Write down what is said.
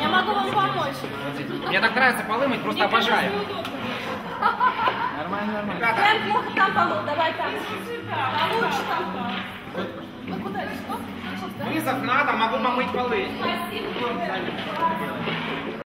Я могу вам помочь. Мне так нравится полы мыть, просто обожаю. Нормально, нормально. Ребята, Прям плохо там полу, давай там. Получше там. Вы куда? Что? вызов надо, могу помыть полы. Спасибо.